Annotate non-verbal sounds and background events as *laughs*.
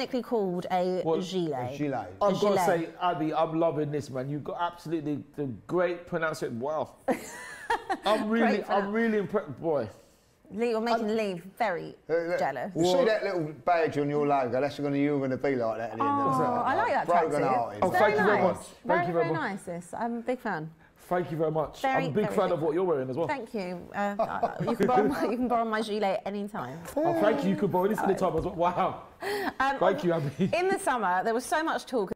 technically called a Well, gilet. Gilet. I've got to say, Abbi, I'm loving this, man. You've got absolutely the great pronunciation. Wow. *laughs* I'm really, I'm really impressed, boy. Lee, you're making Lee very Uh, look, jealous. You see that little badge on your logo? That's going to you're going to be like that at the end of the Oh, I like that Broken tracksuit. hearted. Oh, Very thank you very nice. much. Thank very, you very very much. nice. This. I'm a big fan. Thank you very much. Very, I'm a big fan big of what you're wearing as well. Thank you. Uh, uh, *laughs* you, can borrow my, you can borrow my gilet anytime. Oh, thank you. You could borrow this anytime as well. Wow. Um, Thank you, Abbi. In the summer, there was so much talk